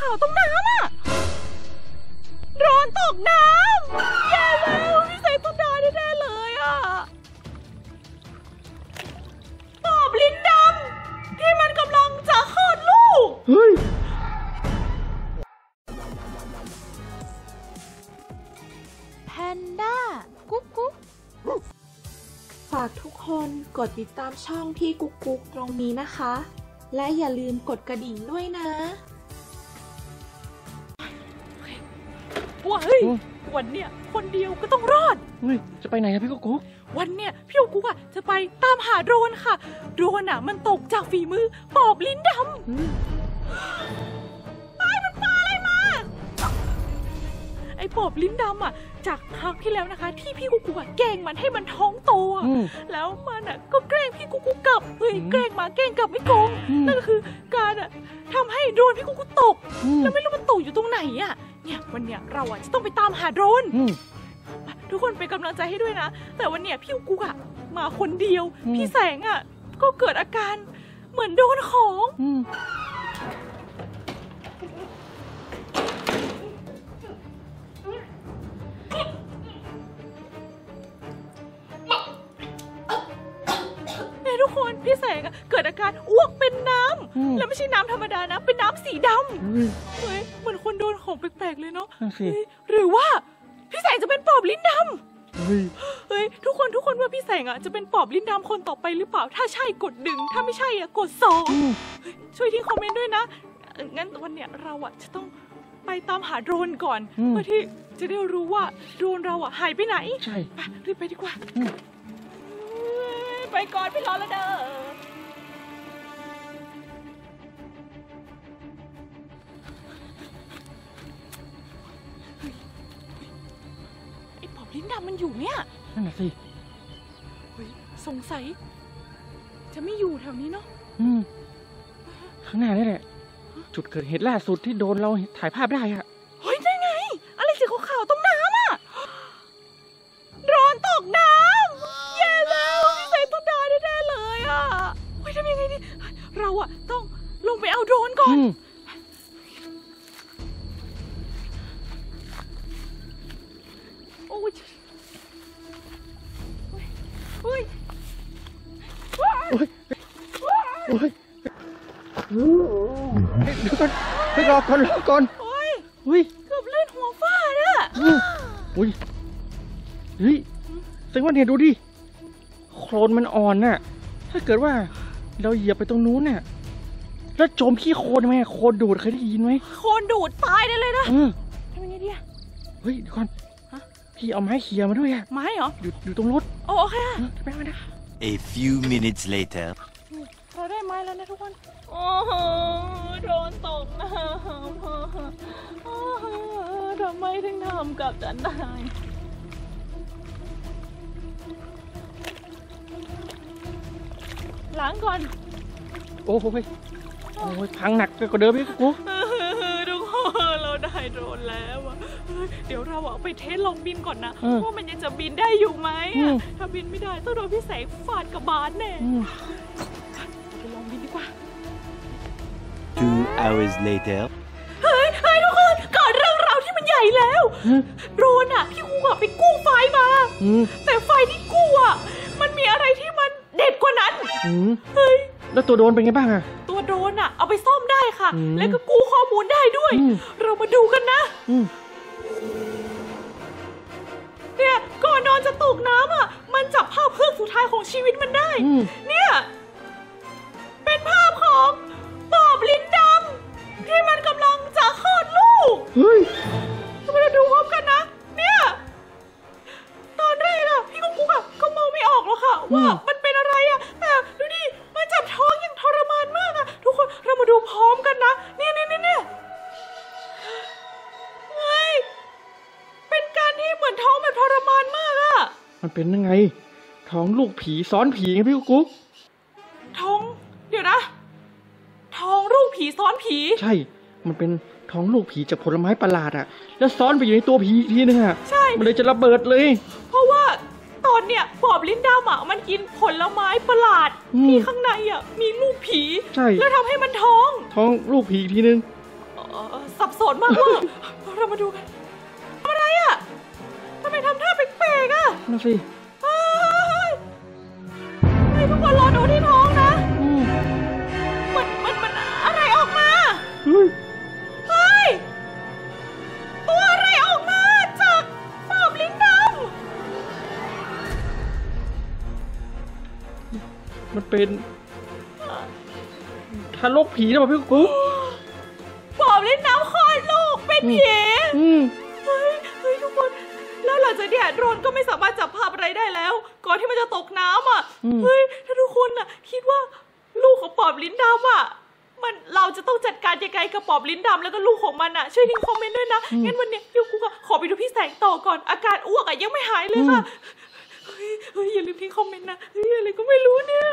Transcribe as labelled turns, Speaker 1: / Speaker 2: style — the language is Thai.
Speaker 1: ขาวๆตรงน้ำอะโดรนตกน้ำแย่แล้วพี่ใส่ต้องดาแน่ๆเลยอะปอบลิ้นดำที่มันกำลังจะคลอดลูก
Speaker 2: เฮ้ย
Speaker 1: แพนด้า กุ๊กกุ๊ก
Speaker 3: ฝากทุกคนกดติดตามช่องพี่กุ๊กกุ๊กตรงนี้นะคะ และอย่าลืมกดกระดิ่งด้วยนะ
Speaker 1: ว้าเฮ้ย
Speaker 2: โอ้
Speaker 1: วันเนี้ยคนเดียวก็ต้องรอด
Speaker 2: เฮ้ยจะไปไหนอะพี่กุ๊กกุ๊ก
Speaker 1: วันเนี้ยพี่กุ๊กอะจะไปตามหาโดรนค่ะ โดรนอะมันตกจากฝีมือปอบลิ้นดำ
Speaker 2: เฮ้ย
Speaker 1: ไอ้มันปลาอะไรมา ไอ้ปอบลิ้นดำอะจากครั้งที่แล้วนะคะ ที่พี่กุ๊กอะแกล้งมันให้มันท้องโตอะ
Speaker 2: อืม
Speaker 1: แล้วมันอะก็แกล้งพี่กุ๊กกลับเฮ้ย
Speaker 2: อืม
Speaker 1: แกล้งมาแกล้งกลับไม่โกง
Speaker 2: อืม
Speaker 1: นั่นก็คือการอะทำให้โดรนพี่กุ๊กตก
Speaker 2: อืม
Speaker 1: แล้วไม่รู้มันตกอยู่ตรงไหนอะ เนี่ยวันเนี้ยเราอะจะต้องไปตามหาโดรน
Speaker 2: อืม
Speaker 1: ทุกคนเป็นกำลังใจให้ด้วยนะ แต่วันเนี้ยพี่กุ๊กอะมาคนเดียว
Speaker 2: อืม
Speaker 1: พี่แสงอะก็เกิดอาการเหมือนโดนของ
Speaker 2: อืม
Speaker 1: เนี่ยทุกคนพี่แสงอะเกิดอาการอ้วกเป็นน้ำ
Speaker 2: อืม
Speaker 1: แล้วไม่ใช่น้ำธรรมดานะ เป็นน้ำสีดำ
Speaker 2: เฮ้ย
Speaker 1: เฮ้ยเหมือนคนโดนของแปลกๆเลยเนาะ
Speaker 2: นั่นสิ
Speaker 1: เฮ้ยหรือว่าพี่แสงจะเป็นปอบลิ้นด
Speaker 2: เฮ้ยำ
Speaker 1: เฮ้ยทุกคนทุกคนว่าพี่แสงอะจะเป็นปอบลิ้นดำคนต่อไปหรือเปล่า ถ้าใช่กดหนึ่งถ้าไม่ใช่อะกดสอง
Speaker 2: อืม
Speaker 1: ช่วยที่คอมเมนต์ด้วยนะเอ่องั้นวันเนี้ยเราอะจะต้องไปตามหาโดรนก่อน
Speaker 2: อืม
Speaker 1: เพื่อที่จะได้รู้ว่าโดรนเราอะหายไปไหน
Speaker 2: ใช่
Speaker 1: ไปรีบไปดีกว่า
Speaker 2: อืม
Speaker 1: เฮ้ยไปก่อนพี่รอแล้วเด้อ ลิ้นดำมันอยู่เนี่ย
Speaker 2: นั่นน่ะสิ
Speaker 1: เฮ้ยสงสัย จะไม่อยู่แถวนี้เนาะ
Speaker 2: อืมข้างหน้านี่แหละ จุดเกิดเหตุล่าสุดที่โดนเราถ่ายภาพได้อะ
Speaker 1: เฮ้ยได้ไง อะไรสีขาวๆตรงน้ำอะโดรนตกน้ำแย่แล้วพี่เซนต้องได้แน่ๆเลยอะเฮ้ยทำยังไงดีเราอะต้องลงไปเอาโดรนก่อน เฮ้ย
Speaker 2: โอ้ยโอ้ยเฮ้ยเดี๋ยวก่อนเฮ้ยรอก่อนรอก่อน
Speaker 1: โอ้ย
Speaker 2: เฮ้ย
Speaker 1: เกือบเลื่อนหัวฟาดอะ
Speaker 2: อืมอุ้ยเฮ้ยแสดงว่าเนี่ยดูดิ โคลนมันอ่อนน่ะ ถ้าเกิดว่าเราเหยียบไปตรงนู้นน่ะ แล้วจมขี้โคลนไหมโคลนดูดเคยได้ยินไหม
Speaker 1: โคลนดูดตายได้เลยนะ
Speaker 2: เออ
Speaker 1: ทำยังไงดีอะ
Speaker 2: เฮ้ยเดี๋ยวก่อนพี่เอาไม้เขี่ยมาด้วยอะ
Speaker 1: ไม้เหรอ
Speaker 2: อยู่อยู่ตรงรถ
Speaker 1: โอโอเคอะ
Speaker 2: เออไปเอามานะ
Speaker 4: A few minutes later.
Speaker 1: เราได้ไม้แล้วนะทุกคน โอ้โหโดนตกน้ำโอ้โหทำไมถึงทำกับฉันได้ล้างก่อน
Speaker 2: โอ้โหยโอ้ยพังหนักกว่าเดิมพี่กุ๊ก
Speaker 1: ทุกคนเราได้โดรนแล้วอะ เฮ้ยเดี๋ยวเราอะไปเทสลองบินก่อนนะว่ามันยังจะบินได้อยู่ไหมอะถ้าบินไม่ได้ต้องโดนพี่แสงฟาดกับบาสแน่
Speaker 2: อืม
Speaker 1: ไปลองบินดีกว่า
Speaker 4: Two hours later.
Speaker 1: เฮ้ยเฮ้ยทุกคนเกิดเรื่องราวที่มันใหญ่แล้ว
Speaker 2: อืม
Speaker 1: โดรนอะพี่กูอะไปกู้ไฟล์มา
Speaker 2: อืม
Speaker 1: แต่ไฟล์ที่กู้อะมันมีอะไรที่มันเด็ดกว่านั้น
Speaker 2: อืม
Speaker 1: เฮ้ย
Speaker 2: แล้วตัวโดนเป็นไงบ้างอะ
Speaker 1: ตัวโดรนอะเอาไปซ่อมได้ค่ะ
Speaker 2: อืม
Speaker 1: แล้วก็กู้ข้อมูลได้ด้วย
Speaker 2: อืม
Speaker 1: เรามาดูกันนะ
Speaker 2: อืม
Speaker 1: จะตกน้ำอะ มันจับภาพเพื่อกสุดท้ายของชีวิตมันได้
Speaker 2: อืม
Speaker 1: เนี่ย เป็นภาพของปอบลิ้นดำที่มันกำลังจะคลอดลูก
Speaker 2: เฮ้ย
Speaker 1: เรามาดูพร้อมกันนะ เนี่ย ตอนแรกอะพี่กุ๊กกุ๊กอะก็มองไม่ออกหรอกค่ะ ว่า
Speaker 2: อืม
Speaker 1: มัน มันเป็น
Speaker 2: ยังไง ท้องลูกผีซ้อนผีไงพี่กุ๊ก
Speaker 1: ท้องเดี๋ยวนะท้องลูกผีซ้อนผี
Speaker 2: ใช่ มันเป็นท้องลูกผีจากผลไม้ประหลาดอะแล้วซ้อนไปอยู่ในตัวผีอีกทีนึงอะ
Speaker 1: ใช่
Speaker 2: มันเลยจะระเบิดเลย
Speaker 1: เพราะว่าตอนเนี้ยปอบลิ้นดำอะมันกินผลไม้ประหลาด
Speaker 2: อืม
Speaker 1: ที่ข้างในอะมีลูกผี
Speaker 2: ใช่
Speaker 1: แล้วทำให้มันท้อง
Speaker 2: ท้องลูกผีอีกทีนึง
Speaker 1: เอออนมากว่าเรามาดูกัน
Speaker 2: นั่นสิ
Speaker 1: เฮ้ยเฮ้ยทุกคนรอดูที่ท้องนะ
Speaker 2: อืม
Speaker 1: มันมันมันอะไรออกมา
Speaker 2: เฮ้ย
Speaker 1: เฮ้ยตัวอะไรออกมาจากปอบลิ้นด
Speaker 2: มันเป็นทารกผีนะป่ะพี่กุ๊กำ
Speaker 1: ปอบลิ้นน้ำคลอดลูกเป็นผี
Speaker 2: อืม
Speaker 1: เฮ้ยเฮ้ยทุกคนแล้วหลังจากเนี้ยโดรนก็ไม่สามารถจับภาพ อะไรได้แล้ว ก่อนที่มันจะตกน้ำอะ
Speaker 2: อืม
Speaker 1: เฮ้ยถ้าทุกคนอะ คิดว่าลูกของปอบลิ้นดำอะ มันเราจะต้องจัดการยังไงกับปอบลิ้นดำแล้วก็ลูกของมันอะช่วยทิ้งคอมเมนต์ด้วยนะงั้นวันเนี้ยพี่กุ๊กอะขอไปดูพี่แสงต่อก่อนอาการอ้วกอะยังไม่หายเลยค่ะเฮ้ยเฮ้ยอย่าลืมทิ้งคอมเมนต์นะเฮ้ยอะไรก็ไม่รู้เนี่ย